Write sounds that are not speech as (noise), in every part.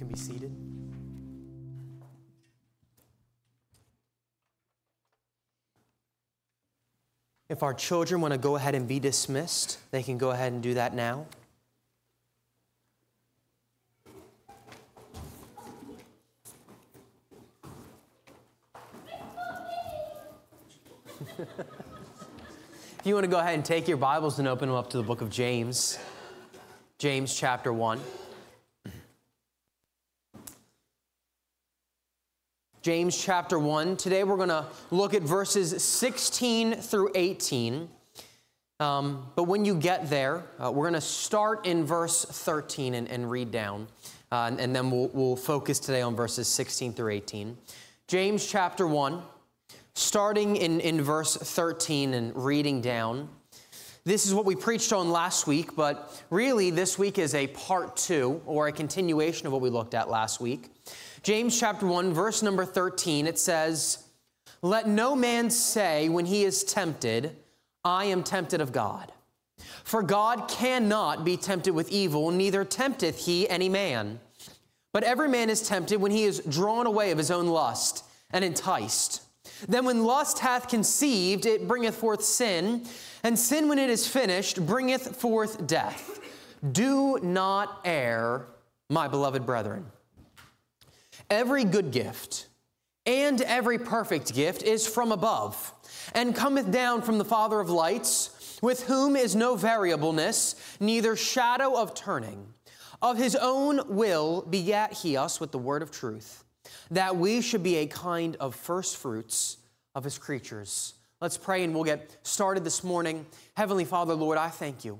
can be seated. If our children want to go ahead and be dismissed, they can go ahead and do that now. if you want to go ahead and take your Bibles and open them up to the book of James, James chapter 1. James chapter 1. Today we're going to look at verses 16 through 18. Um, but when you get there, uh, we're going to start in verse 13 and, and read down. Uh, and, and, then we'll, we'll focus today on verses 16 through 18. James chapter 1, starting in, in verse 13 and reading down. This is what we preached on last week, but really this week is a part two or a continuation of what we looked at last week. James chapter 1, verse number 13, it says, Let no man say when he is tempted, I am tempted of God. For God cannot be tempted with evil, neither tempteth he any man. But every man is tempted when he is drawn away of his own lust and enticed. Then when lust hath conceived, it bringeth forth sin, and sin, when it is finished, bringeth forth death. Do not err, my beloved brethren. Every good gift and every perfect gift is from above, and cometh down from the Father of lights, with whom is no variableness, neither shadow of turning. Of his own will begat he us with the word of truth, that we should be a kind of first fruits of his creatures. Let's pray and we'll get started this morning. Heavenly Father, Lord, I thank you.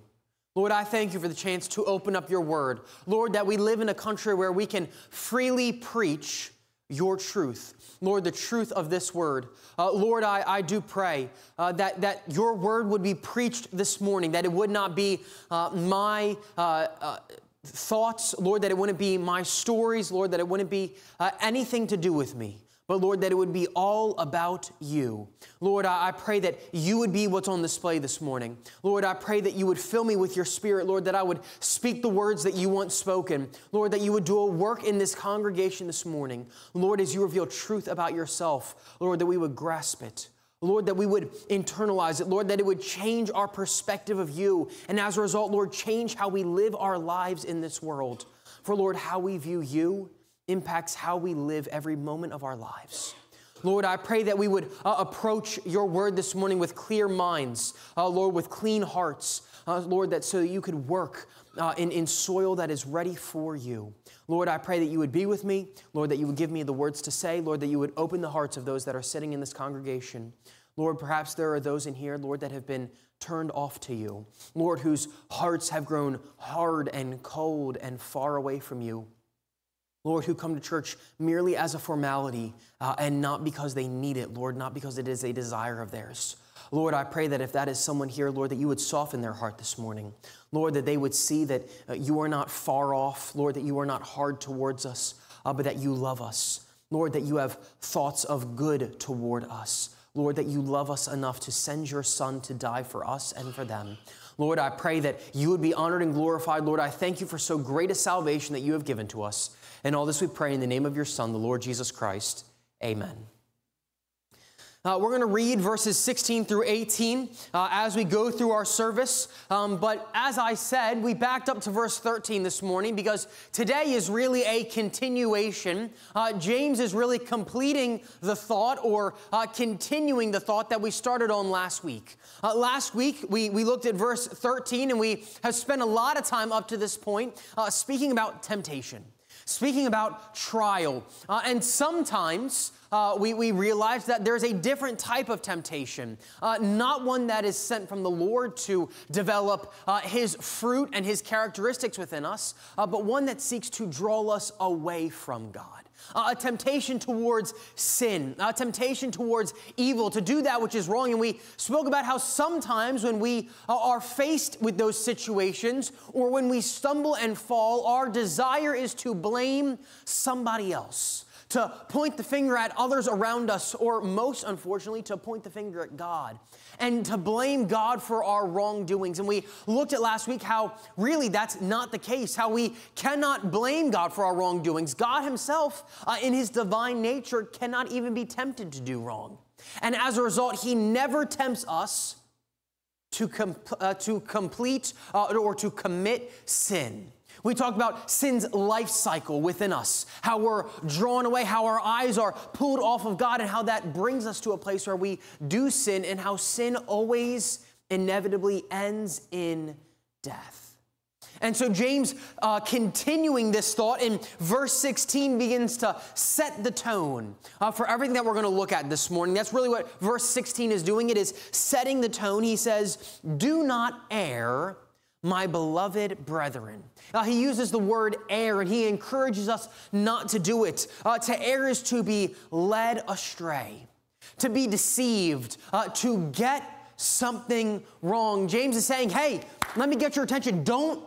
Lord, I thank you for the chance to open up your word. Lord, that we live in a country where we can freely preach your truth. Lord, the truth of this word. Uh, Lord, I, I do pray uh, that, that your word would be preached this morning, that it would not be uh, my uh, uh, thoughts, Lord, that it wouldn't be my stories, Lord, that it wouldn't be uh, anything to do with me but Lord, that it would be all about you. Lord, I pray that you would be what's on display this morning. Lord, I pray that you would fill me with your spirit, Lord, that I would speak the words that you want spoken. Lord, that you would do a work in this congregation this morning. Lord, as you reveal truth about yourself, Lord, that we would grasp it. Lord, that we would internalize it. Lord, that it would change our perspective of you. And as a result, Lord, change how we live our lives in this world. For, Lord, how we view you impacts how we live every moment of our lives. Lord, I pray that we would uh, approach your word this morning with clear minds, uh, Lord, with clean hearts, uh, Lord, that so that you could work uh, in, in soil that is ready for you. Lord, I pray that you would be with me, Lord, that you would give me the words to say, Lord, that you would open the hearts of those that are sitting in this congregation. Lord, perhaps there are those in here, Lord, that have been turned off to you. Lord, whose hearts have grown hard and cold and far away from you. Lord, who come to church merely as a formality uh, and not because they need it, Lord, not because it is a desire of theirs. Lord, I pray that if that is someone here, Lord, that you would soften their heart this morning. Lord, that they would see that uh, you are not far off, Lord, that you are not hard towards us, uh, but that you love us. Lord, that you have thoughts of good toward us. Lord, that you love us enough to send your Son to die for us and for them. Lord, I pray that you would be honored and glorified. Lord, I thank you for so great a salvation that you have given to us. And all this we pray in the name of your Son, the Lord Jesus Christ. Amen. Uh, we're going to read verses 16 through 18 uh, as we go through our service. Um, but as I said, we backed up to verse 13 this morning because today is really a continuation. Uh, James is really completing the thought or uh, continuing the thought that we started on last week. Uh, last week, we, we looked at verse 13 and we have spent a lot of time up to this point uh, speaking about temptation speaking about trial. Uh, and sometimes uh, we, we realize that there's a different type of temptation, uh, not one that is sent from the Lord to develop uh, His fruit and His characteristics within us, uh, but one that seeks to draw us away from God. A temptation towards sin, a temptation towards evil, to do that which is wrong. And we spoke about how sometimes when we are faced with those situations or when we stumble and fall, our desire is to blame somebody else to point the finger at others around us, or most unfortunately, to point the finger at God and to blame God for our wrongdoings. And we looked at last week how really that's not the case, how we cannot blame God for our wrongdoings. God Himself, uh, in His divine nature, cannot even be tempted to do wrong. And as a result, He never tempts us to, com- uh, to complete uh, or to commit sin. We talked about sin's life cycle within us, how we're drawn away, how our eyes are pulled off of God, and how that brings us to a place where we do sin, and how sin always inevitably ends in death. And so, James, uh, continuing this thought in verse 16, begins to set the tone uh, for everything that we're going to look at this morning. That's really what verse 16 is doing. It is setting the tone. He says, Do not err my beloved brethren. Uh, he uses the word err and he encourages us not to do it. Uh, to err is to be led astray, to be deceived, uh, to get something wrong. James is saying, hey, let me get your attention. Don't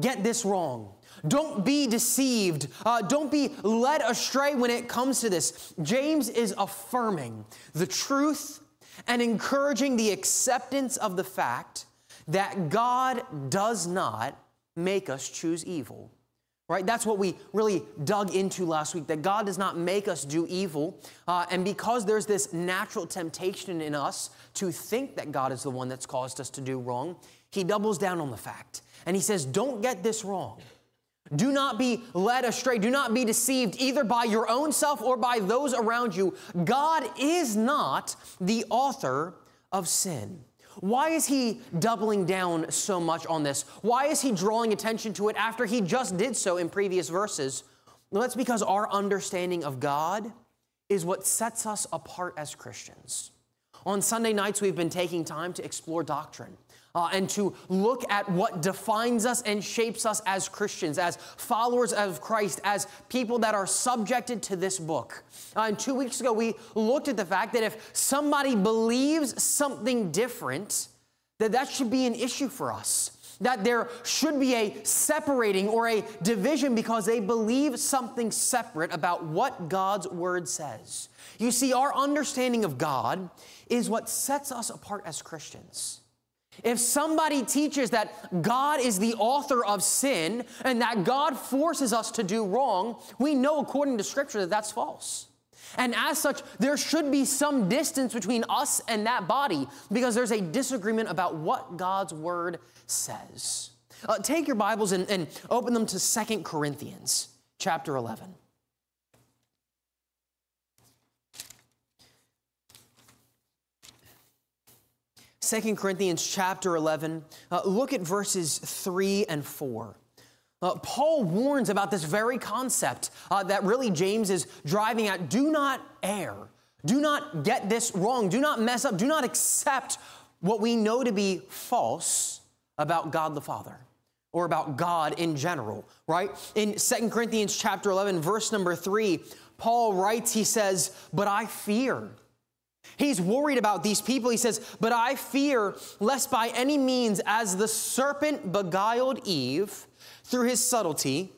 get this wrong. Don't be deceived. Uh, don't be led astray when it comes to this. James is affirming the truth and encouraging the acceptance of the fact that God does not make us choose evil. Right? That's what we really dug into last week that God does not make us do evil. Uh, and because there's this natural temptation in us to think that God is the one that's caused us to do wrong, he doubles down on the fact. And he says, Don't get this wrong. Do not be led astray. Do not be deceived either by your own self or by those around you. God is not the author of sin. Why is he doubling down so much on this? Why is he drawing attention to it after he just did so in previous verses? Well, that's because our understanding of God is what sets us apart as Christians. On Sunday nights, we've been taking time to explore doctrine uh, and to look at what defines us and shapes us as Christians, as followers of Christ, as people that are subjected to this book. Uh, and two weeks ago, we looked at the fact that if somebody believes something different, that that should be an issue for us that there should be a separating or a division because they believe something separate about what God's word says. You see, our understanding of God is what sets us apart as Christians. If somebody teaches that God is the author of sin and that God forces us to do wrong, we know according to Scripture that that's false. And as such, there should be some distance between us and that body because there's a disagreement about what God's word says. Uh, take your Bibles and, and open them to Second Corinthians chapter 11. 2 Corinthians chapter 11, uh, look at verses 3 and 4. Uh, Paul warns about this very concept uh, that really James is driving at. Do not err. Do not get this wrong. Do not mess up. Do not accept what we know to be false about God the Father or about God in general, right? In 2 Corinthians chapter 11, verse number 3, Paul writes, he says, But I fear He's worried about these people. He says, But I fear lest by any means, as the serpent beguiled Eve through his subtlety,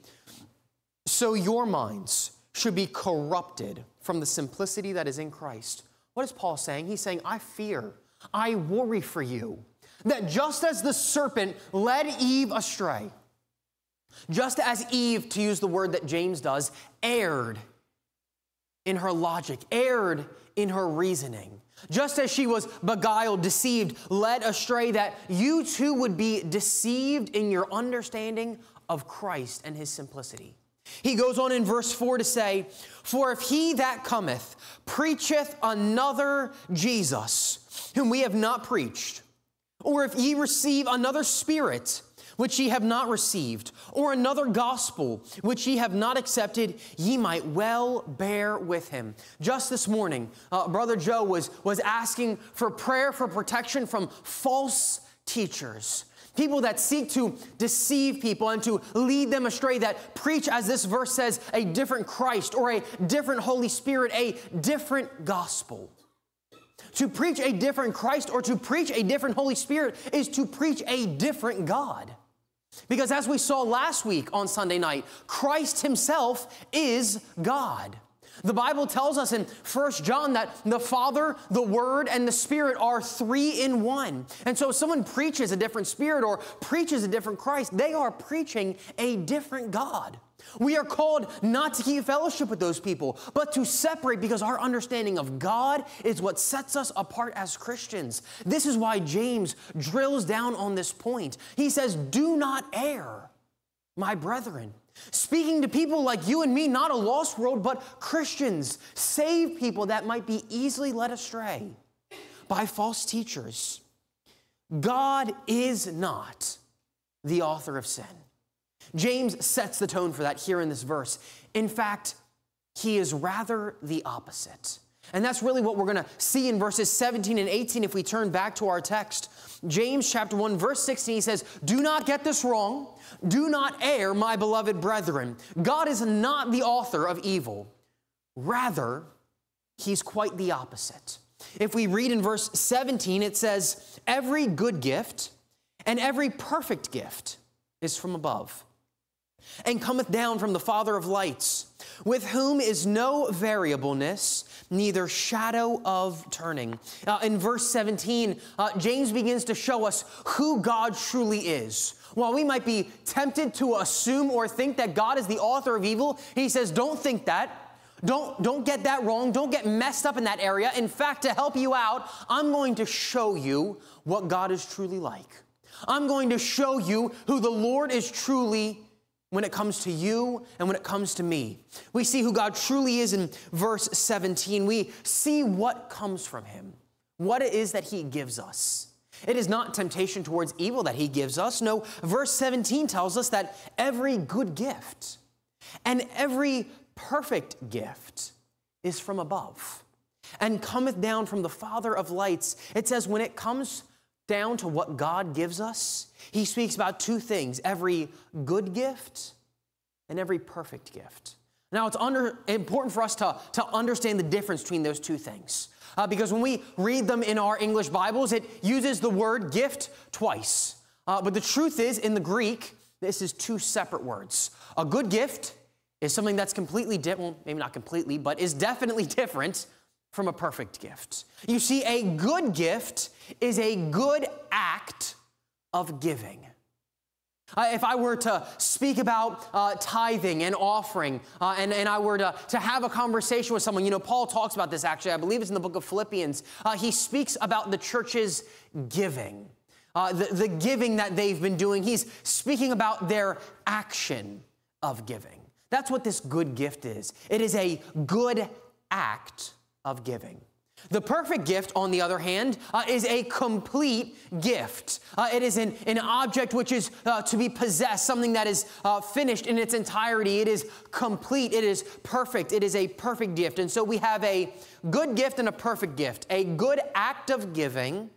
so your minds should be corrupted from the simplicity that is in Christ. What is Paul saying? He's saying, I fear, I worry for you that just as the serpent led Eve astray, just as Eve, to use the word that James does, erred in her logic, erred in her reasoning. Just as she was beguiled, deceived, led astray, that you too would be deceived in your understanding of Christ and his simplicity. He goes on in verse 4 to say, For if he that cometh preacheth another Jesus, whom we have not preached, or if ye receive another spirit, which ye have not received, or another gospel which ye have not accepted, ye might well bear with him. Just this morning, uh, Brother Joe was, was asking for prayer for protection from false teachers. People that seek to deceive people and to lead them astray, that preach, as this verse says, a different Christ or a different Holy Spirit, a different gospel. To preach a different Christ or to preach a different Holy Spirit is to preach a different God. Because as we saw last week on Sunday night, Christ Himself is God. The Bible tells us in 1 John that the Father, the Word, and the Spirit are three in one. And so if someone preaches a different Spirit or preaches a different Christ, they are preaching a different God. We are called not to keep fellowship with those people, but to separate because our understanding of God is what sets us apart as Christians. This is why James drills down on this point. He says, Do not err, my brethren. Speaking to people like you and me, not a lost world, but Christians, save people that might be easily led astray by false teachers. God is not the author of sin. James sets the tone for that here in this verse. In fact, he is rather the opposite. And that's really what we're going to see in verses 17 and 18 if we turn back to our text. James chapter 1 verse 16 he says, "Do not get this wrong. Do not err, my beloved brethren. God is not the author of evil. Rather, he's quite the opposite." If we read in verse 17 it says, "Every good gift and every perfect gift is from above." And cometh down from the Father of lights, with whom is no variableness, neither shadow of turning. Uh, in verse 17, uh, James begins to show us who God truly is. While we might be tempted to assume or think that God is the author of evil, he says, don't think that. Don't, don't get that wrong. Don't get messed up in that area. In fact, to help you out, I'm going to show you what God is truly like. I'm going to show you who the Lord is truly when it comes to you and when it comes to me. We see who God truly is in verse 17. We see what comes from him, what it is that he gives us. It is not temptation towards evil that he gives us. No, verse 17 tells us that every good gift and every perfect gift is from above and cometh down from the Father of lights. It says, when it comes down to what God gives us, he speaks about two things every good gift and every perfect gift. Now, it's under, important for us to, to understand the difference between those two things. Uh, because when we read them in our English Bibles, it uses the word gift twice. Uh, but the truth is, in the Greek, this is two separate words. A good gift is something that's completely different, well, maybe not completely, but is definitely (laughs) different from a perfect gift. You see, a good gift is a good act of giving. Uh, if I were to speak about uh, tithing and offering, uh, and, and I were to, to have a conversation with someone, you know, Paul talks about this actually, I believe it's in the book of Philippians. Uh, he speaks about the church's giving, uh, the, the giving that they've been doing. He's speaking about their action of giving. That's what this good gift is it is a good act of giving. The perfect gift, on the other hand, uh, is a complete gift. Uh, it is an, an object which is uh, to be possessed, something that is uh, finished in its entirety. It is complete. It is perfect. It is a perfect gift. And so we have a good gift and a perfect gift, a good act of giving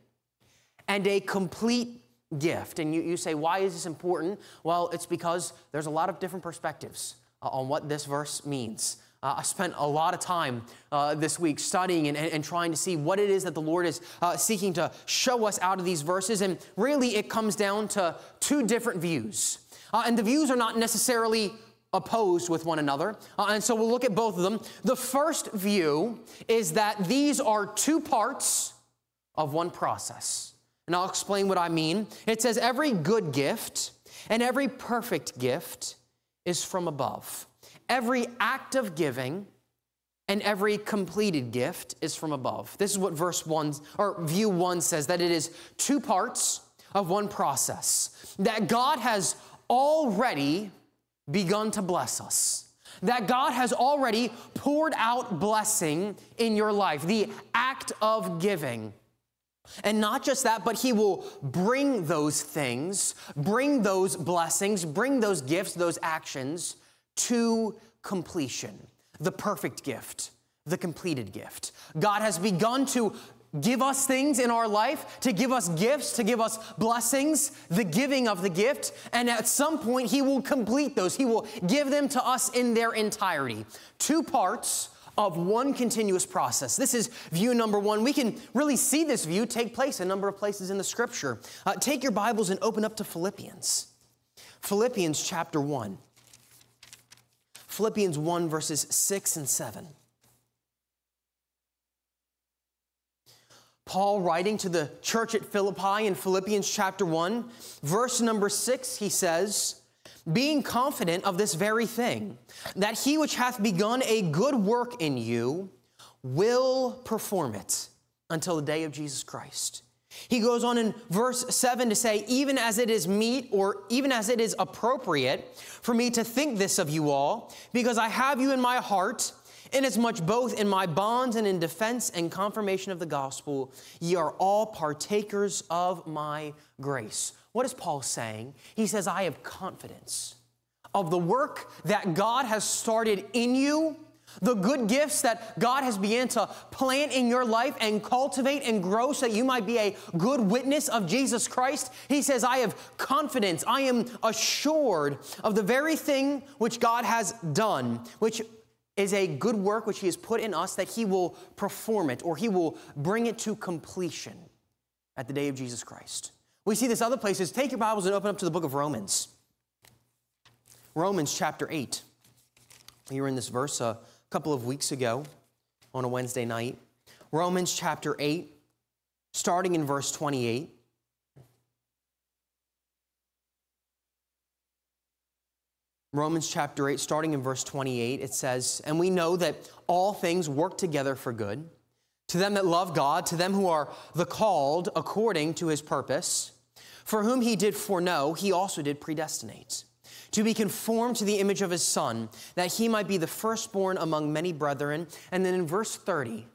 and a complete gift. And you, you say, why is this important? Well, it's because there's a lot of different perspectives uh, on what this verse means. Uh, I spent a lot of time uh, this week studying and, and, and, trying to see what it is that the Lord is uh, seeking to show us out of these verses. And really, it comes down to two different views. Uh, and the views are not necessarily opposed with one another. Uh, and so we'll look at both of them. The first view is that these are two parts of one process. And I'll explain what I mean. It says, Every good gift and every perfect gift is from above Every act of giving and every completed gift is from above. This is what verse 1 or view 1 says that it is two parts of one process. That God has already begun to bless us. That God has already poured out blessing in your life, the act of giving. And not just that, but He will bring those things, bring those blessings, bring those gifts, those actions to completion, the perfect gift, the completed gift. God has begun to give us things in our life, to give us gifts, to give us blessings, the giving of the gift, and at some point He will complete those. He will give them to us in their entirety. Two parts of one continuous process. This is view number one. We can really see this view take place a number of places in the scripture. Uh, take your Bibles and open up to Philippians. Philippians chapter 1. Philippians 1, verses 6 and 7. Paul, writing to the church at Philippi in Philippians chapter 1, verse number 6, he says, Being confident of this very thing, that he which hath begun a good work in you will perform it until the day of Jesus Christ. He goes on in verse 7 to say, Even as it is meet, or even as it is appropriate for me to think this of you all, because I have you in my heart, inasmuch both in my bonds and in defense and confirmation of the gospel, ye are all partakers of my grace. What is Paul saying? He says, I have confidence of the work that God has started in you the good gifts that God has began to plant in your life and cultivate and grow so that you might be a good witness of Jesus Christ. He says, I have confidence. I am assured of the very thing which God has done, which is a good work which He has put in us, that He will perform it or He will bring it to completion at the day of Jesus Christ. We see this other places. Take your Bibles and open up to the book of Romans. Romans chapter 8. We were in this verse uh, a couple of weeks ago on a Wednesday night. Romans chapter 8, starting in verse 28. Romans chapter 8, starting in verse 28, it says, And we know that all things work together for good to them that love God, to them who are the called according to his purpose, for whom he did foreknow, he also did predestinate to be conformed to the image of his son, that he might be the firstborn among many brethren. And then in verse 30,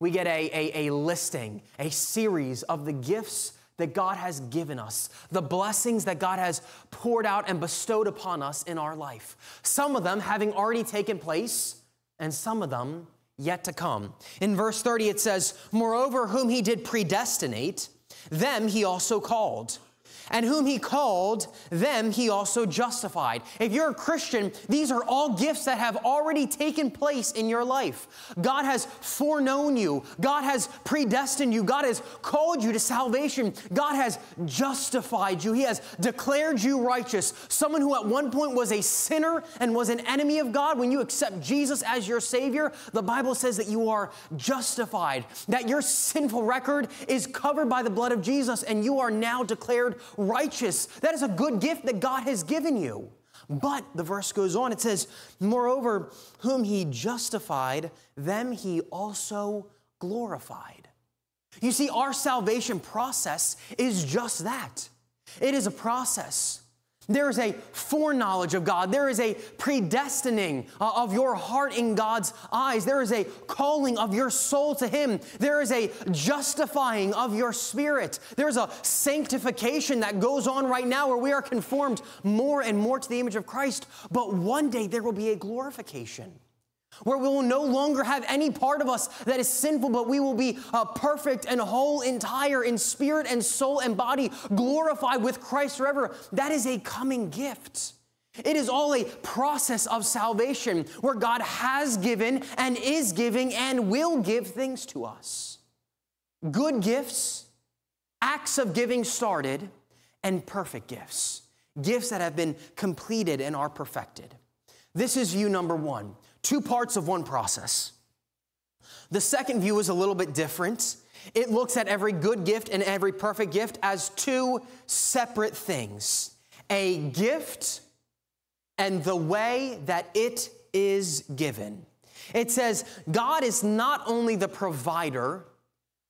we get a, a, a, listing, a series of the gifts that God has given us, the blessings that God has poured out and bestowed upon us in our life. Some of them having already taken place, and some of them yet to come. In verse 30, it says, Moreover, whom he did predestinate, them he also called. And whom he called, them he also justified. If you're a Christian, these are all gifts that have already taken place in your life. God has foreknown you, God has predestined you, God has called you to salvation, God has justified you, He has declared you righteous. Someone who at one point was a sinner and was an enemy of God, when you accept Jesus as your Savior, the Bible says that you are justified, that your sinful record is covered by the blood of Jesus, and you are now declared righteous. That is a good gift that God has given you. But the verse goes on, it says, Moreover, whom he justified, them he also glorified. You see, our salvation process is just that it is a process. There is a foreknowledge of God. There is a predestining uh, of your heart in God's eyes. There is a calling of your soul to Him. There is a justifying of your spirit. There's a sanctification that goes on right now where we are conformed more and more to the image of Christ. But one day there will be a glorification where we will no longer have any part of us that is sinful, but we will be uh, perfect and whole, entire in spirit and soul and body, glorified with Christ forever. That is a coming gift. It is all a process of salvation where God has given and is giving and will give things to us. Good gifts, acts of giving started, and perfect gifts, gifts that have been completed and are perfected. This is view number one two parts of one process. The second view is a little bit different. It looks at every good gift and every perfect gift as two separate things a gift and the way that it is given. It says God is not only the provider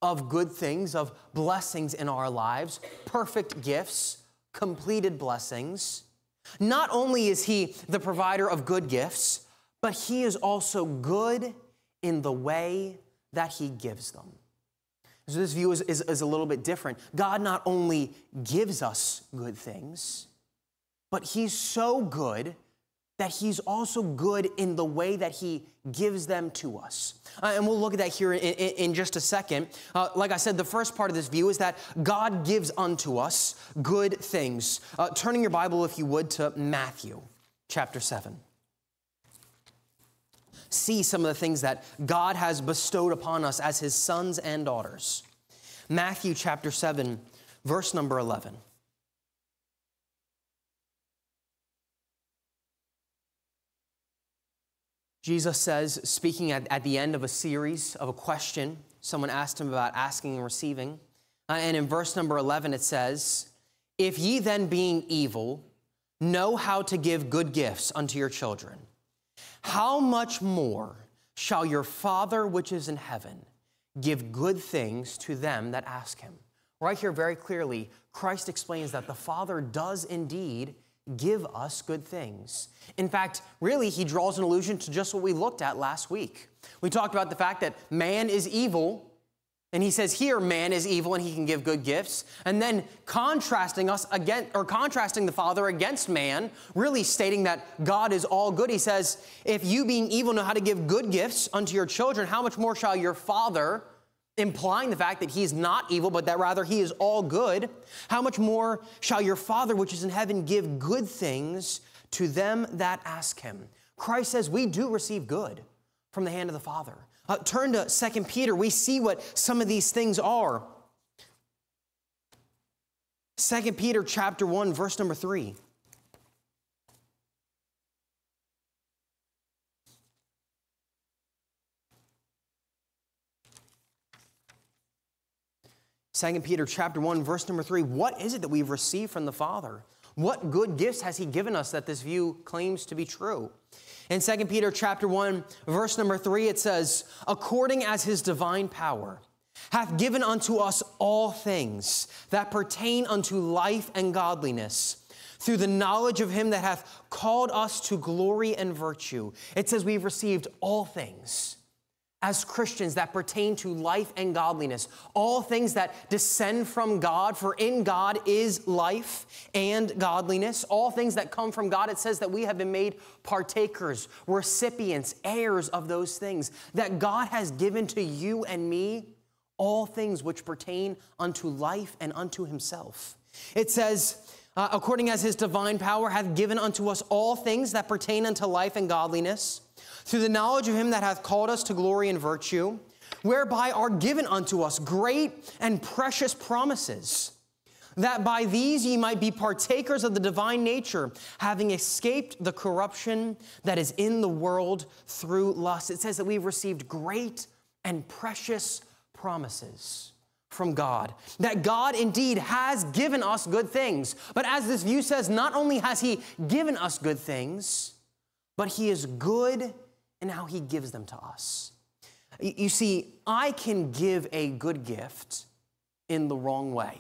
of good things, of blessings in our lives, perfect gifts, completed blessings. Not only is He the provider of good gifts, but He is also good in the way that He gives them. So, this view is, is, is, a little bit different. God not only gives us good things, but He's so good that He's also good in the way that He gives them to us. Uh, and we'll look at that here in, in, in just a second. Uh, like I said, the first part of this view is that God gives unto us good things. Uh, turning your Bible, if you would, to Matthew chapter 7 see some of the things that God has bestowed upon us as his sons and daughters. Matthew chapter 7, verse number 11. Jesus says, speaking at, at the end of a series of a question someone asked him about asking and receiving. Uh, and in verse number 11, it says, If ye then, being evil, know how to give good gifts unto your children, how much more shall your Father which is in heaven give good things to them that ask him? Right here, very clearly, Christ explains that the Father does indeed give us good things. In fact, really, he draws an allusion to just what we looked at last week. We talked about the fact that man is evil, and he says here, man is evil and he can give good gifts. And then contrasting us again, or contrasting the Father against man, really stating that God is all good. He says, If you being evil know how to give good gifts unto your children, how much more shall your Father, implying the fact that he's not evil, but that rather he is all good, how much more shall your Father which is in heaven give good things to them that ask him? Christ says we do receive good from the hand of the Father. Uh, turn to Second Peter. We see what some of these things are. Second Peter chapter 1 verse number 3. Second Peter chapter 1 verse number 3 what is it that we've received from the Father what good gifts has he given us that this view claims to be true in 2 Peter chapter 1, verse number 3, it says, according as his divine power hath given unto us all things that pertain unto life and godliness through the knowledge of him that hath called us to glory and virtue. It says we've received all things as Christians that pertain to life and godliness, all things that descend from God, for in God is life and godliness, all things that come from God. It says that we have been made partakers, recipients, heirs of those things, that God has given to you and me all things which pertain unto life and unto himself. It says, uh, according as his divine power hath given unto us all things that pertain unto life and godliness through the knowledge of him that hath called us to glory and virtue, whereby are given unto us great and precious promises, that by these ye might be partakers of the divine nature, having escaped the corruption that is in the world through lust. It says that we've received great and precious promises from God. That God indeed has given us good things. But as this view says, not only has He given us good things, but He is good and how He gives them to us. You see, I can give a good gift in the wrong way.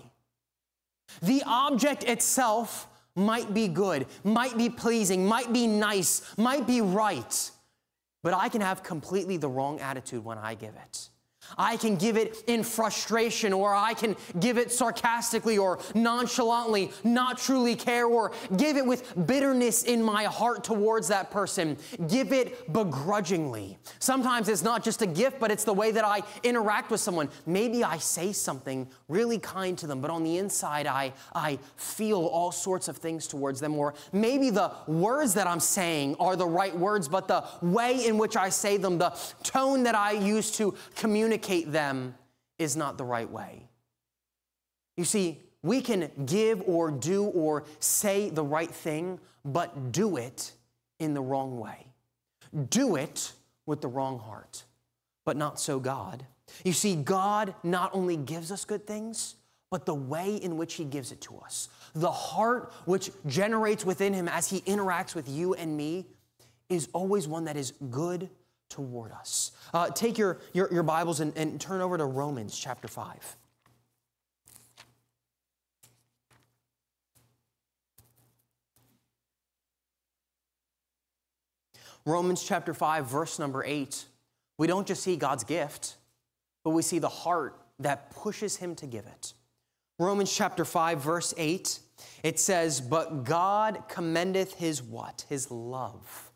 The object itself might be good, might be pleasing, might be nice, might be right, but I can have completely the wrong attitude when I give it. I can give it in frustration, or I can give it sarcastically or nonchalantly, not truly care, or give it with bitterness in my heart towards that person. Give it begrudgingly. Sometimes it's not just a gift, but it's the way that I interact with someone. Maybe I say something really kind to them, but on the inside, I, I feel all sorts of things towards them. Or maybe the words that I'm saying are the right words, but the way in which I say them, the tone that I use to communicate communicate them is not the right way. You see, we can give or do or say the right thing, but do it in the wrong way. Do it with the wrong heart, but not so God. You see, God not only gives us good things, but the way in which He gives it to us, the heart which generates within Him as He interacts with you and me, is always one that is good toward us. Uh, take your, your, your Bibles and, and turn over to Romans chapter 5. Romans chapter 5, verse number 8. We don't just see God's gift, but we see the heart that pushes him to give it. Romans chapter 5, verse 8, it says, But God commendeth his what? His love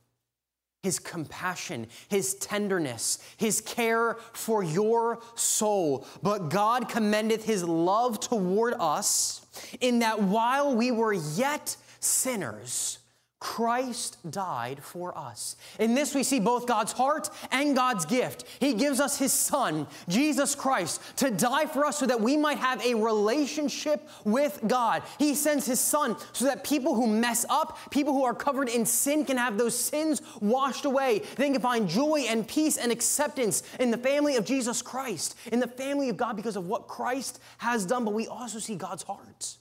his compassion, his tenderness, his care for your soul. But God commendeth his love toward us in that while we were yet sinners, Christ died for us. In this, we see both God's heart and God's gift. He gives us His Son, Jesus Christ, to die for us so that we might have a relationship with God. He sends His Son so that people who mess up, people who are covered in sin, can have those sins washed away. They can find joy and peace and acceptance in the family of Jesus Christ, in the family of God because of what Christ has done. But we also see God's heart.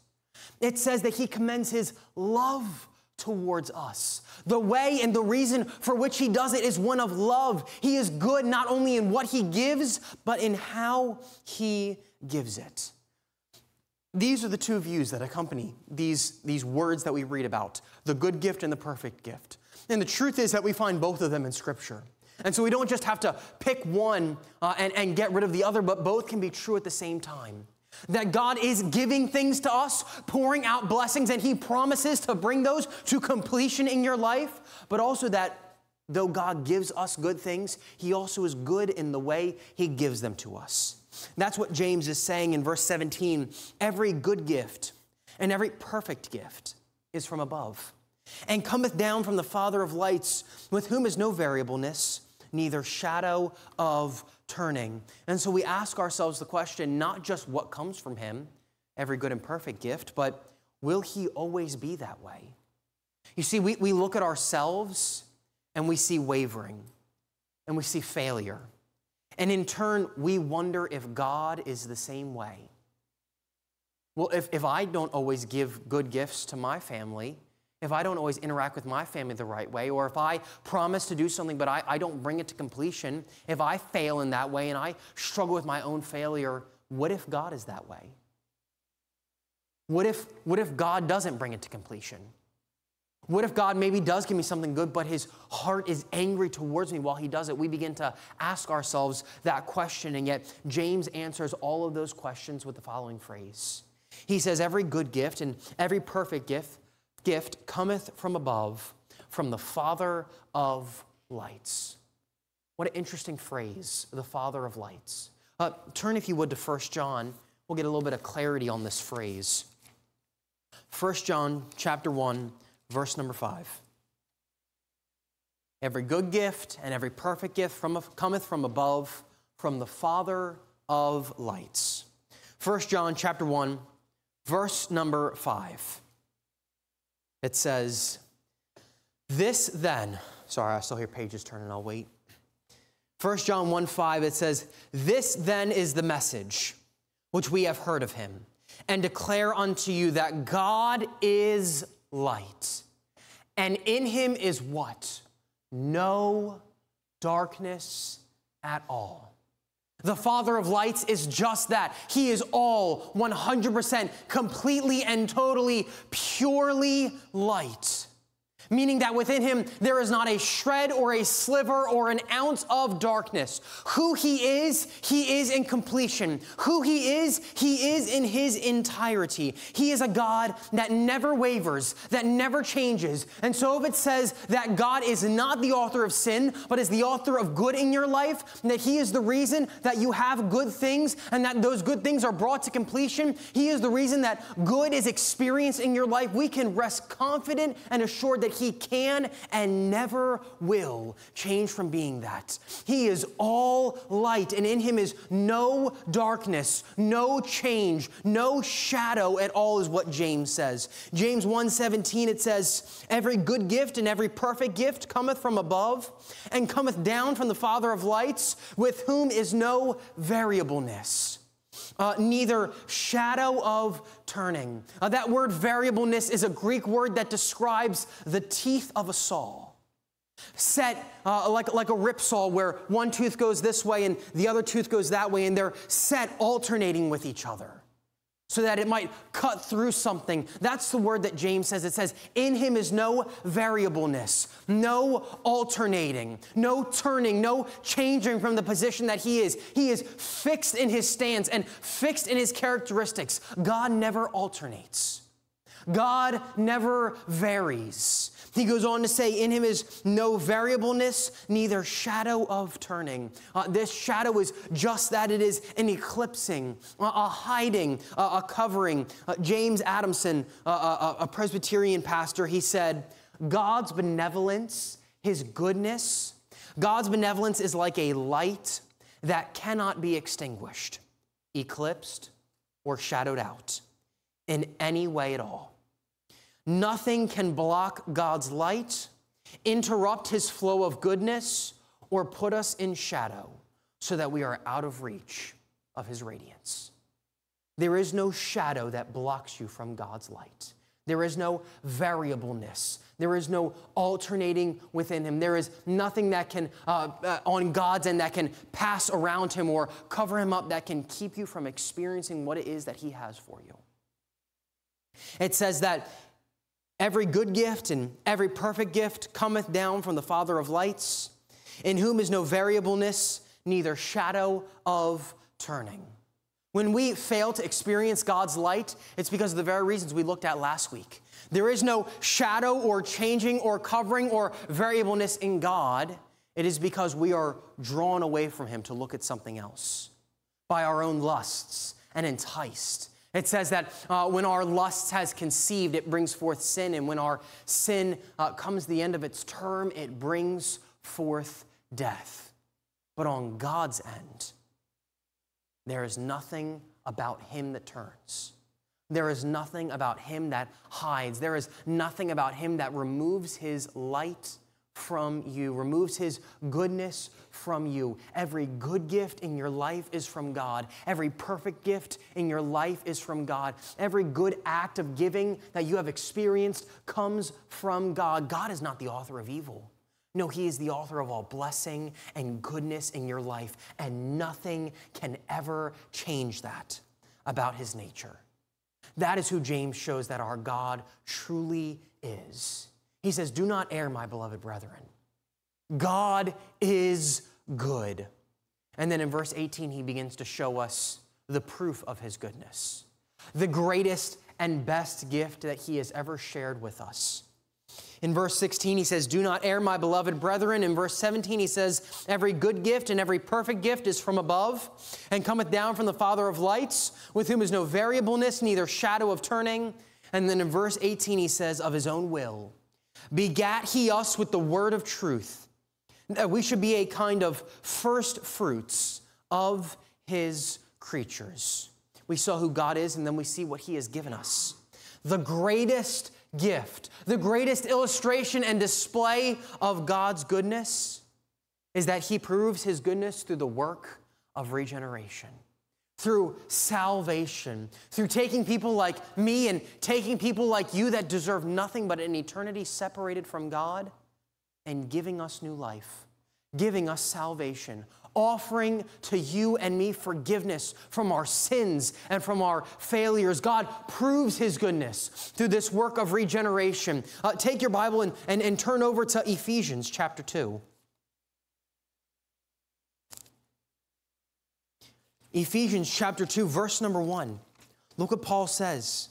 It says that He commends His love towards us. The way and the reason for which he does it is one of love. He is good not only in what he gives, but in how he gives it. These are the two views that accompany these, these words that we read about the good gift and the perfect gift. And the truth is that we find both of them in Scripture. And so we don't just have to pick one uh, and, and get rid of the other, but both can be true at the same time. That God is giving things to us, pouring out blessings, and He promises to bring those to completion in your life, but also that though God gives us good things, He also is good in the way He gives them to us. That's what James is saying in verse 17. Every good gift and every perfect gift is from above, and cometh down from the Father of lights, with whom is no variableness, neither shadow of turning. And so we ask ourselves the question not just what comes from Him, every good and perfect gift, but will He always be that way? You see, we, we look at ourselves and we see wavering and we see failure. And in turn, we wonder if God is the same way. Well, if, if I don't always give good gifts to my family, if I don't always interact with my family the right way, or if I promise to do something but I, I don't bring it to completion, if I fail in that way and I struggle with my own failure, what if God is that way? What if, what if God doesn't bring it to completion? What if God maybe does give me something good, but his heart is angry towards me while he does it? We begin to ask ourselves that question, and yet James answers all of those questions with the following phrase. He says, Every good gift and every perfect gift gift cometh from above, from the Father of lights. What an interesting phrase, the Father of lights. Uh, turn, if you would, to 1 John. We'll get a little bit of clarity on this phrase. 1 John chapter 1, verse number 5. Every good gift and every perfect gift from, cometh from above, from the Father of lights. 1 John chapter 1, verse number 5 it says, This then, sorry, I still hear pages turning, I'll wait. 1 John 1 5, it says, This then is the message which we have heard of him, and declare unto you that God is light, and in him is what? No darkness at all. The Father of lights is just that. He is all 100% completely and totally, purely light meaning that within him there is not a shred or a sliver or an ounce of darkness. Who he is, he is in completion. Who he is, he is in his entirety. He is a God that never wavers, that never changes. And so if it says that God is not the author of sin, but is the author of good in your life, that he is the reason that you have good things and that those good things are brought to completion, he is the reason that good is experienced in your life, we can rest confident and assured that he can and never will change from being that. He is all light, and in him is no darkness, no change, no shadow at all, is what James says. James 1:17, it says, Every good gift and every perfect gift cometh from above, and cometh down from the Father of lights, with whom is no variableness uh, neither shadow of turning. Uh, that word variableness is a Greek word that describes the teeth of a saw. Set uh, like, like a rip saw where one tooth goes this way and the other tooth goes that way, and they're set alternating with each other so that it might cut through something. That's the word that James says. It says, In him is no variableness, no alternating, no turning, no changing from the position that he is. He is fixed in his stance and fixed in his characteristics. God never alternates, God never varies. He goes on to say, In him is no variableness, neither shadow of turning. Uh, this shadow is just that it is an eclipsing, uh, a hiding, uh, a covering. Uh, James Adamson, uh, uh, a Presbyterian pastor, he said, God's benevolence, his goodness, God's benevolence is like a light that cannot be extinguished, eclipsed, or shadowed out in any way at all. Nothing can block God's light, interrupt his flow of goodness, or put us in shadow so that we are out of reach of his radiance. There is no shadow that blocks you from God's light. There is no variableness. There is no alternating within him. There is nothing that can, uh, uh, on God's end, that can pass around him or cover him up that can keep you from experiencing what it is that he has for you. It says that every good gift and every perfect gift cometh down from the Father of lights, in whom is no variableness, neither shadow of turning. When we fail to experience God's light, it's because of the very reasons we looked at last week. There is no shadow or changing or covering or variableness in God. It is because we are drawn away from Him to look at something else by our own lusts and enticed. It says that uh, when our lust has conceived, it brings forth sin, and when our sin uh, comes the end of its term, it brings forth death. But on God's end, there is nothing about him that turns. There is nothing about him that hides. There is nothing about him that removes his light from you, removes his goodness from you. Every good gift in your life is from God. Every perfect gift in your life is from God. Every good act of giving that you have experienced comes from God. God is not the author of evil. No, He is the author of all blessing and goodness in your life, and nothing can ever change that about His nature. That is who James shows that our God truly is. He says, Do not err, my beloved brethren. God is good. And then in verse 18, he begins to show us the proof of his goodness, the greatest and best gift that he has ever shared with us. In verse 16, he says, Do not err, my beloved brethren. In verse 17, he says, Every good gift and every perfect gift is from above and cometh down from the Father of lights, with whom is no variableness, neither shadow of turning. And then in verse 18, he says, Of his own will, begat he us with the word of truth, that we should be a kind of first fruits of his creatures. We saw who God is, and then we see what he has given us. The greatest gift, the greatest illustration and display of God's goodness is that He proves His goodness through the work of regeneration, through salvation, through taking people like me and taking people like you that deserve nothing but an eternity separated from God and giving us new life, giving us salvation, offering to you and me forgiveness from our sins and from our failures. God proves his goodness through this work of regeneration. Uh, take your Bible and, and, and turn over to Ephesians chapter 2. Ephesians chapter 2, verse number 1. Look what Paul says.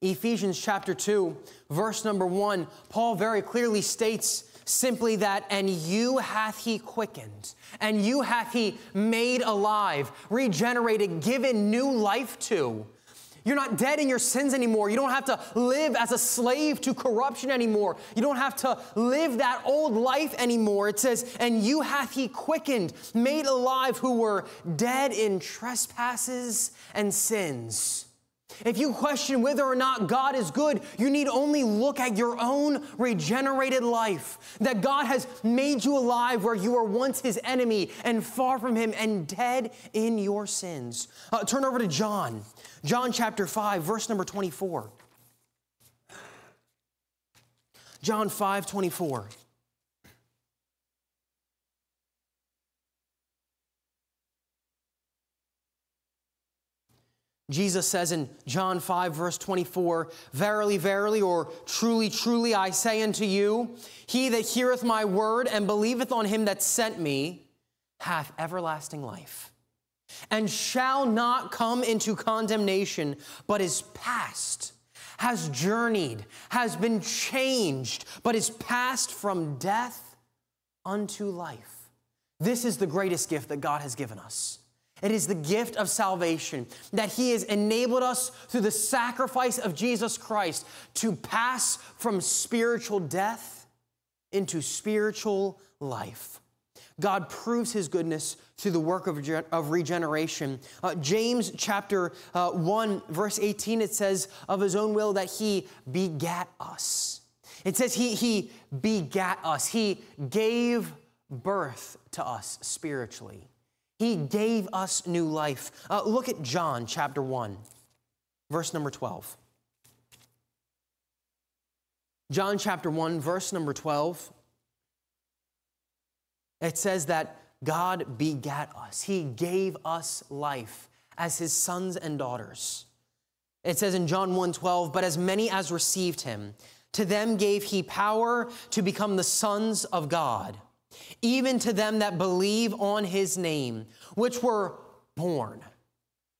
Ephesians chapter 2, verse number 1, Paul very clearly states simply that, and you hath he quickened, and you hath he made alive, regenerated, given new life to. You're not dead in your sins anymore. You don't have to live as a slave to corruption anymore. You don't have to live that old life anymore. It says, And you hath he quickened, made alive who were dead in trespasses and sins if you question whether or not God is good, you need only look at your own regenerated life. That God has made you alive where you were once his enemy and far from him and dead in your sins. Uh, turn over to John, John chapter 5, verse number 24. John 5 24. Jesus says in John 5, verse 24, Verily, verily, or truly, truly, I say unto you, he that heareth my word and believeth on him that sent me hath everlasting life, and shall not come into condemnation, but is passed, has journeyed, has been changed, but is passed from death unto life. This is the greatest gift that God has given us It is the gift of salvation that He has enabled us through the sacrifice of Jesus Christ to pass from spiritual death into spiritual life. God proves His goodness through the work of, of regeneration. Uh, James chapter uh, 1, verse 18, it says, Of His own will that He begat us. It says He, he begat us, He gave birth to us spiritually. He gave us new life. Uh, look at John chapter 1, verse number 12. John chapter 1, verse number 12. It says that God begat us, He gave us life as His sons and daughters. It says in John 1 12, but as many as received Him, to them gave He power to become the sons of God even to them that believe on his name, which were born,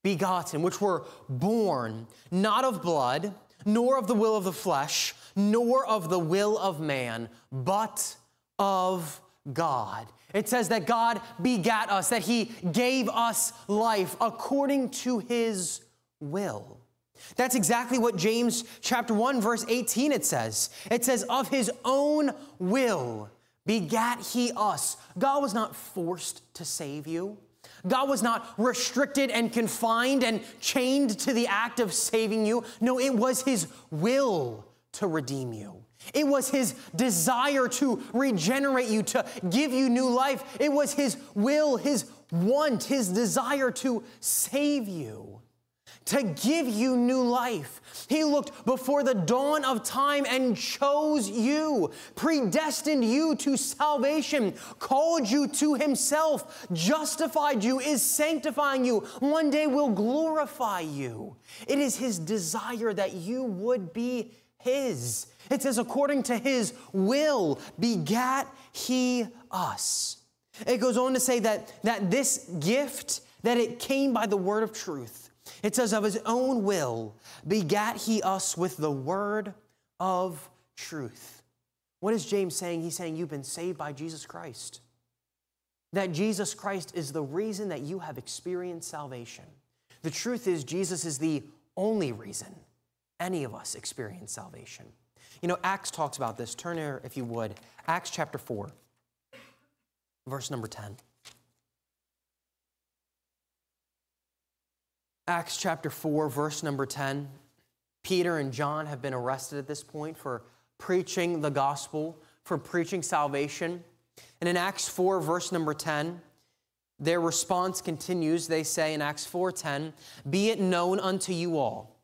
begotten, which were born, not of blood, nor of the will of the flesh, nor of the will of man, but of God. It says that God begat us, that he gave us life according to his will. That's exactly what James chapter 1 verse 18 it says. It says of his own will begat he us. God was not forced to save you. God was not restricted and confined and chained to the act of saving you. No, it was his will to redeem you. It was his desire to regenerate you, to give you new life. It was his will, his want, his desire to save you to give you new life. He looked before the dawn of time and chose you, predestined you to salvation, called you to himself, justified you, is sanctifying you, one day will glorify you. It is his desire that you would be his. It says, according to his will, begat he us. It goes on to say that, that this gift, that it came by the word of truth it says, Of his own will begat he us with the word of truth. What is James saying? He's saying, You've been saved by Jesus Christ. That Jesus Christ is the reason that you have experienced salvation. The truth is, Jesus is the only reason any of us experience salvation. You know, Acts talks about this. Turn here, if you would. Acts chapter 4, verse number 10. Acts chapter 4, verse number 10. Peter and John have been arrested at this point for preaching the gospel, for preaching salvation. And in Acts 4, verse number 10, their response continues. They say in Acts 4:10, "Be it known unto you all,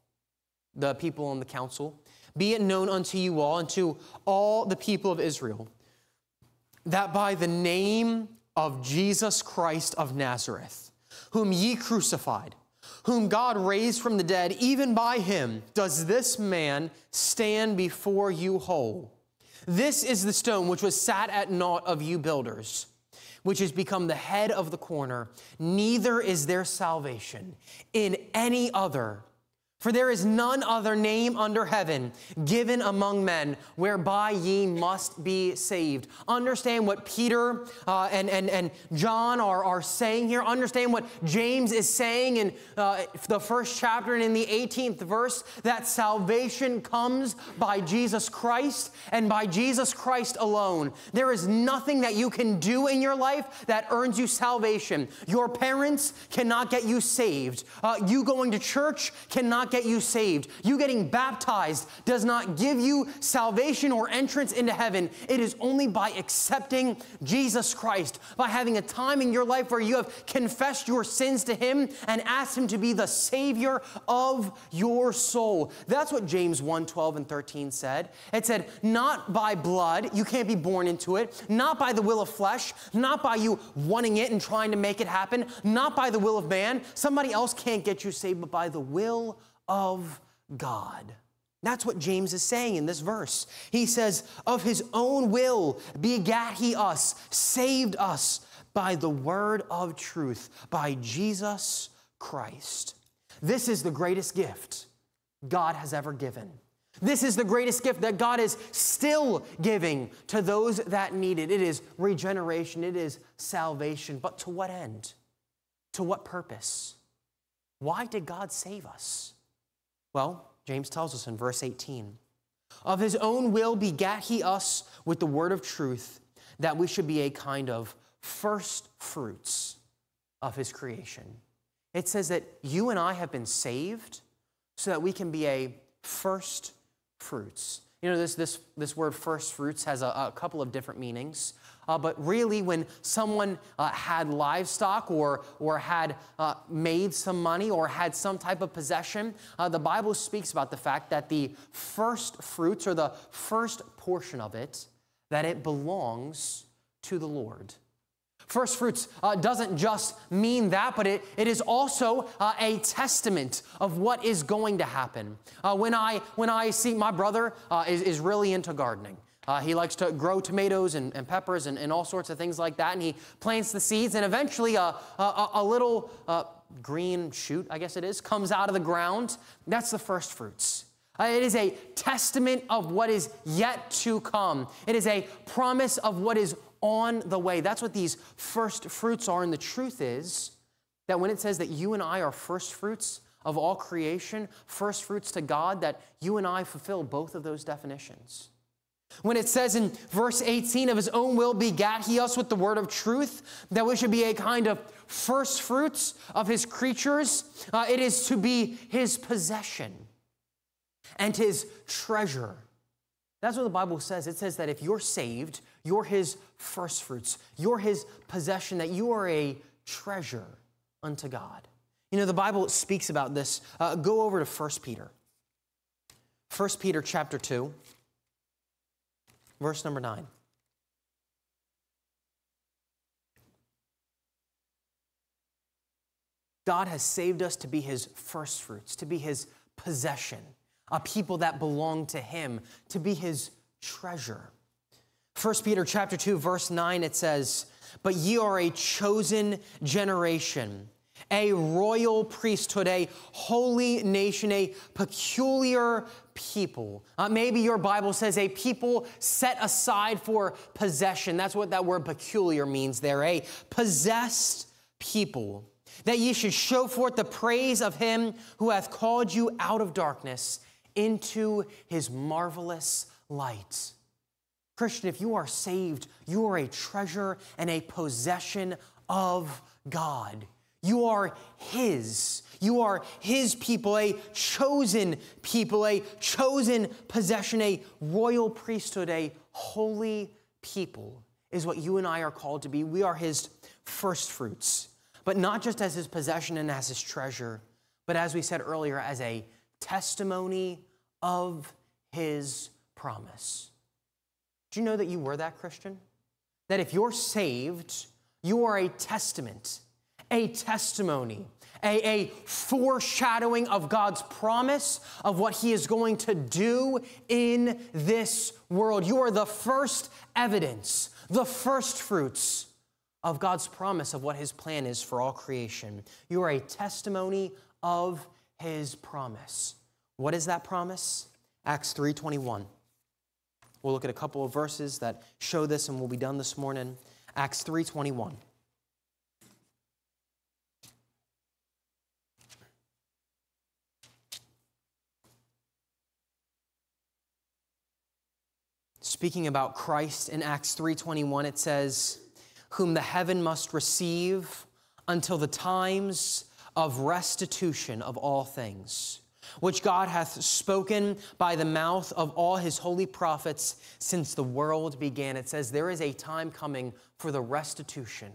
the people on the council, be it known unto you all and to all the people of Israel, that by the name of Jesus Christ of Nazareth, whom ye crucified, whom God raised from the dead, even by him does this man stand before you whole. This is the stone which was sat at naught of you builders, which has become the head of the corner. Neither is there salvation in any other for there is none other name under heaven given among men whereby ye must be saved. Understand what Peter uh, and, and, and John are, are saying here. Understand what James is saying in uh, the first chapter and in the 18th verse that salvation comes by Jesus Christ and by Jesus Christ alone. There is nothing that you can do in your life that earns you salvation. Your parents cannot get you saved. Uh, you going to church cannot get you saved. You getting baptized does not give you salvation or entrance into heaven. It is only by accepting Jesus Christ, by having a time in your life where you have confessed your sins to Him and asked Him to be the Savior of your soul. That's what James 1 12 and 13 said. It said, Not by blood, you can't be born into it, not by the will of flesh, not by you wanting it and trying to make it happen, not by the will of man. Somebody else can't get you saved, but by the will of God. That's what James is saying in this verse. He says, Of his own will begat he us, saved us by the word of truth, by Jesus Christ. This is the greatest gift God has ever given. This is the greatest gift that God is still giving to those that need it. It is regeneration, it is salvation. But to what end? To what purpose? Why did God save us? Well, James tells us in verse 18 Of his own will begat he us with the word of truth, that we should be a kind of first fruits of his creation. It says that you and I have been saved so that we can be a first fruits. You know, this, this, this word first fruits has a, a couple of different meanings. Uh, but really, when someone uh, had livestock or, or had uh, made some money or had some type of possession, uh, the Bible speaks about the fact that the first fruits or the first portion of it, that it belongs to the Lord. First fruits uh, doesn't just mean that, but it, it is also uh, a testament of what is going to happen. Uh, when, I, when I see my brother uh, is, is really into gardening, uh, he likes to grow tomatoes and, and peppers and, and, all sorts of things like that, and he plants the seeds, and eventually a, a, a little uh, green shoot, I guess it is, comes out of the ground. That's the first fruits. it is a testament of what is yet to come. It is a promise of what is on the way. That's what these first fruits are. And the truth is that when it says that you and I are first fruits of all creation, first fruits to God, that you and I fulfill both of those definitions. When it says in verse 18, of his own will begat he us with the word of truth, that we should be a kind of first fruits of his creatures, uh, it is to be his possession and his treasure. That's what the Bible says. It says that if you're saved, you're his first fruits. You're his possession, that you are a treasure unto God. You know, the Bible speaks about this. Uh, go over to 1 Peter. 1 Peter chapter 2, verse number 9. God has saved us to be his first fruits, to be his possession, a people that belong to him, to be his treasure. 1 Peter chapter 2 verse 9 it says, "But ye are a chosen generation, a royal priesthood, a holy nation, a peculiar people." Uh, maybe your Bible says a people set aside for possession. That's what that word peculiar means there, a possessed people. That ye should show forth the praise of him who hath called you out of darkness into his marvelous light. Christian, if you are saved, you are a treasure and a possession of God. You are His. You are His people, a chosen people, a chosen possession, a royal priesthood, a holy people is what you and I are called to be. We are His first fruits, but not just as His possession and as His treasure, but as we said earlier, as a testimony of His promise. Do you know that you were that Christian? That if you're saved, you are a testament, a testimony, a, a, foreshadowing of God's promise of what He is going to do in this world. You are the first evidence, the first fruits of God's promise of what His plan is for all creation. You are a testimony of His promise. What is that promise? Acts 3:21. We'll look at a couple of verses that show this and we'll be done this morning. Acts 3:21. Speaking about Christ in Acts 3:21 it says whom the heaven must receive until the times of restitution of all things which God hath spoken by the mouth of all his holy prophets since the world began. It says, There is a time coming for the restitution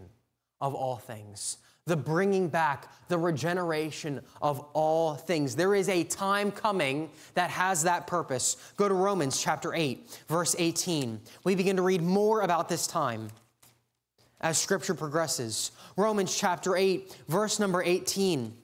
of all things, the bringing back, the regeneration of all things. There is a time coming that has that purpose. Go to Romans chapter 8, verse 18. We begin to read more about this time as scripture progresses. Romans chapter 8, verse number 18.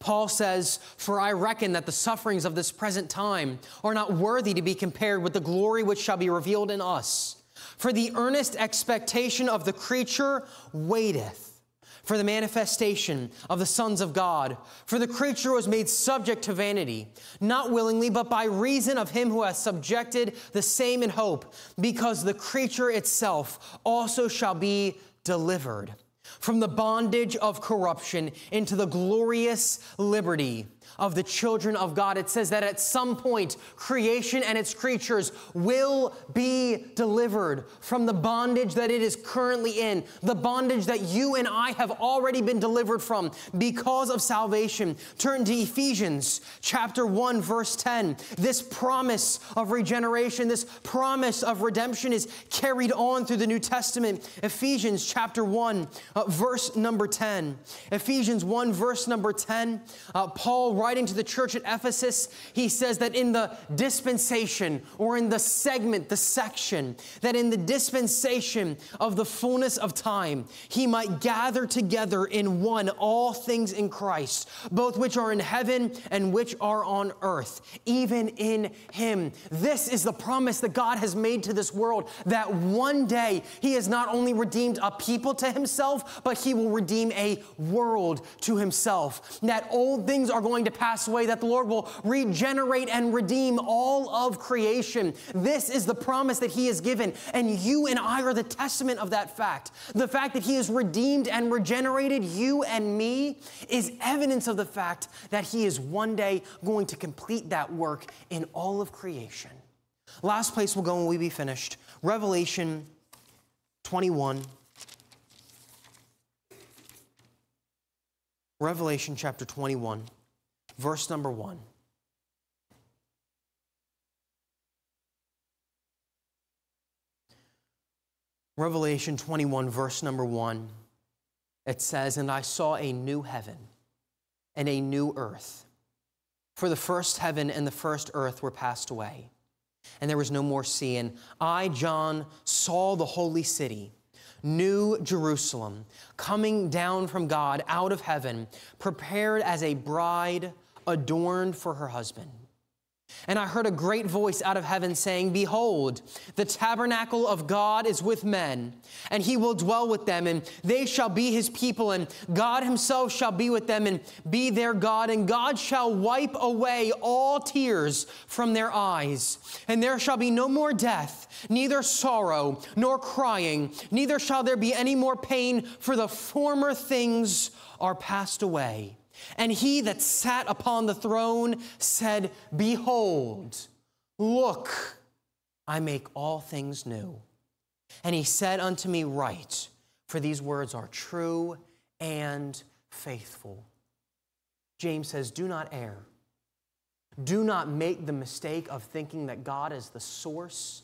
Paul says, For I reckon that the sufferings of this present time are not worthy to be compared with the glory which shall be revealed in us. For the earnest expectation of the creature waiteth for the manifestation of the sons of God. For the creature was made subject to vanity, not willingly, but by reason of him who has subjected the same in hope, because the creature itself also shall be delivered from the bondage of corruption into the glorious liberty of the children of God. It says that at some point, creation and its creatures will be delivered from the bondage that it is currently in, the bondage that you and I have already been delivered from because of salvation. Turn to Ephesians chapter 1, verse 10. This promise of regeneration, this promise of redemption is carried on through the New Testament. Ephesians chapter 1, uh, verse number 10. Ephesians 1, verse number 10, uh, Paul writes writing to the church at Ephesus, he says that in the dispensation or in the segment, the section, that in the dispensation of the fullness of time, he might gather together in one all things in Christ, both which are in heaven and which are on earth, even in him. This is the promise that God has made to this world that one day he has not only redeemed a people to himself, but he will redeem a world to himself. That old things are going to pass away, that the Lord will regenerate and redeem all of creation. This is the promise that He has given, and you and I are the testament of that fact. The fact that He has redeemed and regenerated you and me is evidence of the fact that He is one day going to complete that work in all of creation. Last place we'll go when we be finished Revelation 21. Revelation chapter 21 verse number one. Revelation 21, verse number one, it says, And I saw a new heaven and a new earth. For the first heaven and the first earth were passed away, and there was no more sea. And I, John, saw the holy city New Jerusalem, coming down from God out of heaven, prepared as a bride adorned for her husband. And I heard a great voice out of heaven saying, Behold, the tabernacle of God is with men, and he will dwell with them, and they shall be his people, and God himself shall be with them and be their God, and God shall wipe away all tears from their eyes. And there shall be no more death, neither sorrow, nor crying, neither shall there be any more pain, for the former things are passed away. And he that sat upon the throne said, Behold, look, I make all things new. And he said unto me, Write, for these words are true and faithful. James says, Do not err. Do not make the mistake of thinking that God is the source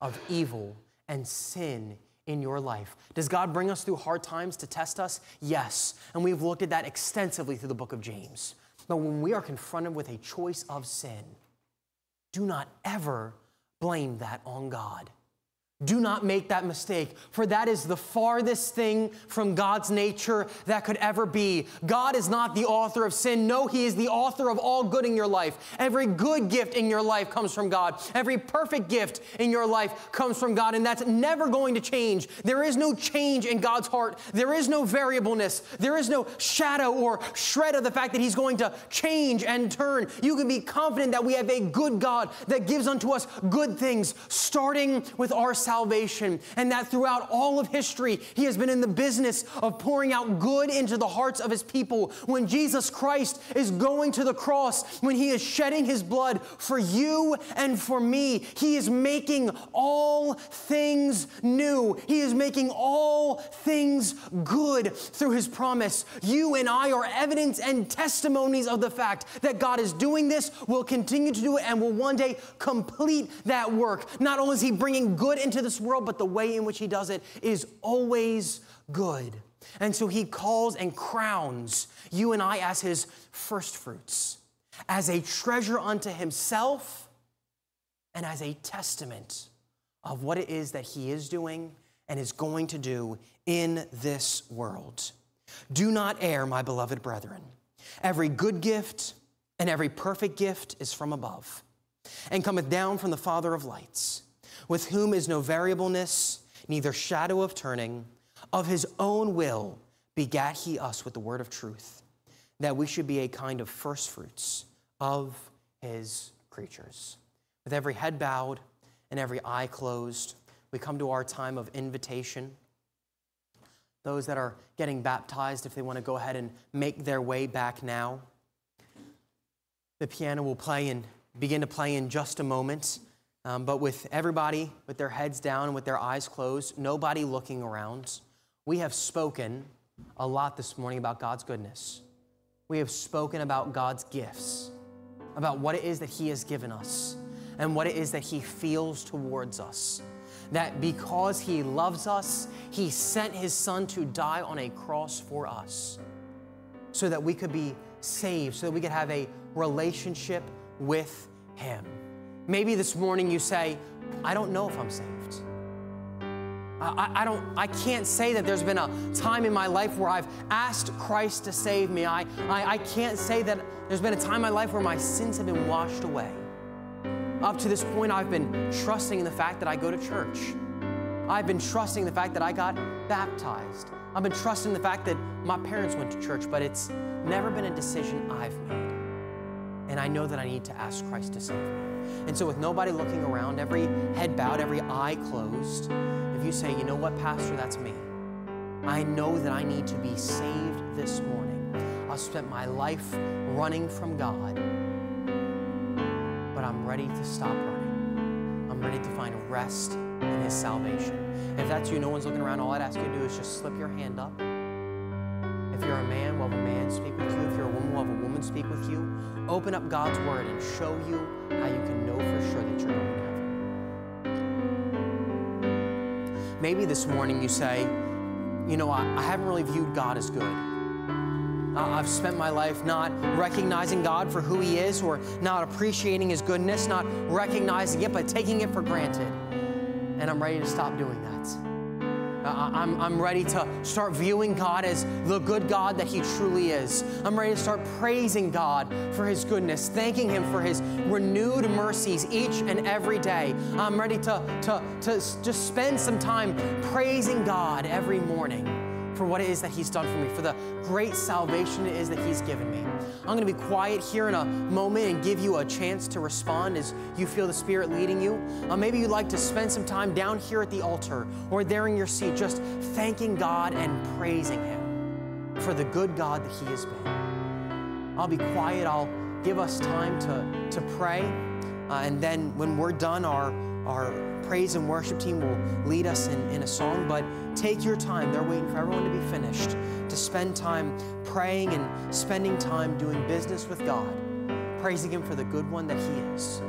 of evil and sin in your life. Does God bring us through hard times to test us? Yes. And we've looked at that extensively through the book of James. But when we are confronted with a choice of sin, do not ever blame that on God. Do not make that mistake, for that is the farthest thing from God's nature that could ever be. God is not the author of sin. No, He is the author of all good in your life. Every good gift in your life comes from God. Every perfect gift in your life comes from God, and that's never going to change. There is no change in God's heart. There is no variableness. There is no shadow or shred of the fact that He's going to change and turn. You can be confident that we have a good God that gives unto us good things, starting with our salvation salvation, and that throughout all of history, He has been in the business of pouring out good into the hearts of His people. When Jesus Christ is going to the cross, when He is shedding His blood for you and for me, He is making all things new. He is making all things good through His promise. You and I are evidence and testimonies of the fact that God is doing this, will continue to do it, and will one day complete that work. Not only is He bringing good into this world, but the way in which he does it is always good. And so he calls and crowns you and I as his first fruits, as a treasure unto himself, and as a testament of what it is that he is doing and is going to do in this world. Do not err, my beloved brethren. Every good gift and every perfect gift is from above and cometh down from the Father of lights with whom is no variableness, neither shadow of turning. Of his own will begat he us with the word of truth, that we should be a kind of firstfruits of his creatures. With every head bowed and every eye closed, we come to our time of invitation. those that are getting baptized, if they want to go ahead and make their way back now. The piano will play and begin to play in just a moment. Um, but with everybody with their heads down with their eyes closed, nobody looking around, we have spoken a lot this morning about God's goodness. We have spoken about God's gifts, about what it is that He has given us, and what it is that He feels towards us. That because He loves us, He sent His Son to die on a cross for us so that we could be saved, so that we could have a relationship with Him. Maybe this morning you say, I don't know if I'm saved. I, I, don't, I can't say that there's been a time in my life where I've asked Christ to save me. I, I, I can't say that there's been a time in my life where my sins have been washed away. Up to this point, I've been trusting in the fact that I go to church. I've been trusting the fact that I got baptized. I've been trusting the fact that my parents went to church, but it's never been a decision I've made. And I know that I need to ask Christ to save me. And so, with nobody looking around, every head bowed, every eye closed, if you say, you know what, Pastor, that's me. I know that I need to be saved this morning. I've spent my life running from God, but I'm ready to stop running. I'm ready to find rest in His salvation. If that's you, no one's looking around, all I'd ask you to do is just slip your hand up. If you're a man, we'll have a man speak with you. If you're a woman, we'll have a woman speak with you. Open up God's word and show you how you can know for sure that you're going to heaven. Maybe this morning you say, you know, I, I haven't really viewed God as good. I've spent my life not recognizing God for who He is, or not appreciating His goodness, not recognizing it, but taking it for granted. And I'm ready to stop doing that. I'm, I'm ready to start viewing God as the good God that He truly is. I'm ready to start praising God for His goodness, thanking Him for His renewed mercies each and every day. I'm ready to, to, to just spend some time praising God every morning for what it is that He's done for me, for the great salvation it is that He's given me. I'm going to be quiet here in a moment and give you a chance to respond as you feel the Spirit leading you. Uh, maybe you'd like to spend some time down here at the altar or there in your seat, just thanking God and praising Him for the good God that He has been. I'll be quiet. I'll give us time to, to pray. Uh, and then when we're done, our, our praise and worship team will lead us in, in a song. But take your time. They're waiting for everyone to be finished to spend time praying and spending time doing business with God, praising Him for the good one that He is.